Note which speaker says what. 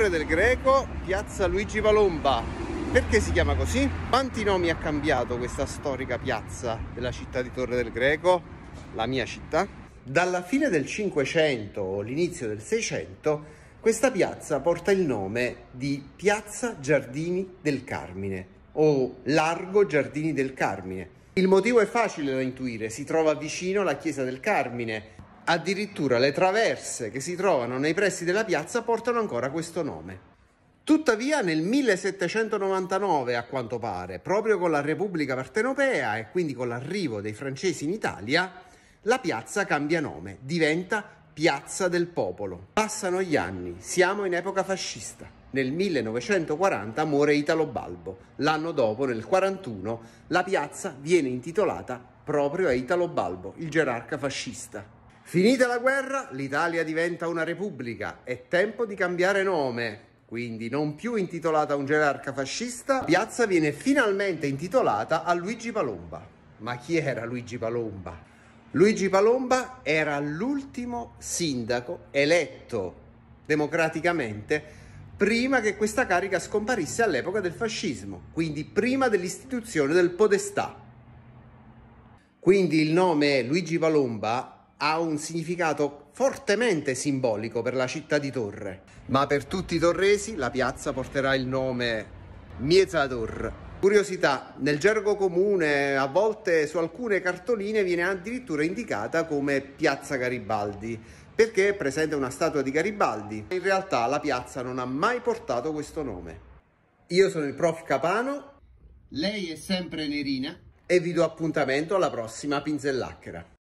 Speaker 1: Torre del Greco, piazza Luigi Palomba. Perché si chiama così? Quanti nomi ha cambiato questa storica piazza della città di Torre del Greco, la mia città? Dalla fine del 500 o l'inizio del 600 questa piazza porta il nome di Piazza Giardini del Carmine o Largo Giardini del Carmine. Il motivo è facile da intuire, si trova vicino alla chiesa del Carmine, Addirittura le traverse che si trovano nei pressi della piazza portano ancora questo nome. Tuttavia nel 1799, a quanto pare, proprio con la Repubblica Partenopea e quindi con l'arrivo dei francesi in Italia, la piazza cambia nome, diventa Piazza del Popolo. Passano gli anni, siamo in epoca fascista. Nel 1940 muore Italo Balbo. L'anno dopo, nel 1941, la piazza viene intitolata proprio a Italo Balbo, il gerarca fascista. Finita la guerra, l'Italia diventa una repubblica. È tempo di cambiare nome. Quindi non più intitolata a un gerarca fascista, piazza viene finalmente intitolata a Luigi Palomba. Ma chi era Luigi Palomba? Luigi Palomba era l'ultimo sindaco eletto democraticamente prima che questa carica scomparisse all'epoca del fascismo, quindi prima dell'istituzione del podestà. Quindi il nome Luigi Palomba ha un significato fortemente simbolico per la città di Torre, ma per tutti i torresi la piazza porterà il nome Mieza Torre. Curiosità, nel gergo comune a volte su alcune cartoline viene addirittura indicata come Piazza Garibaldi, perché è presente una statua di Garibaldi. In realtà la piazza non ha mai portato questo nome. Io sono il prof Capano, lei è sempre Nerina e vi do appuntamento alla prossima pinzellacchera.